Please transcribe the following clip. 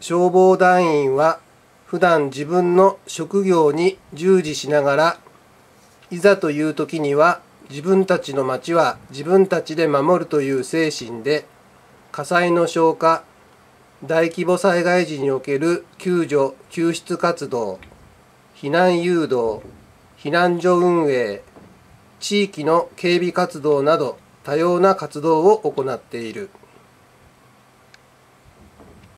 消防団員は普段自分の職業に従事しながらいざという時には自分たちの町は自分たちで守るという精神で火災の消火大規模災害時における救助救出活動避難誘導避難所運営地域の警備活動など多様な活動を行っている。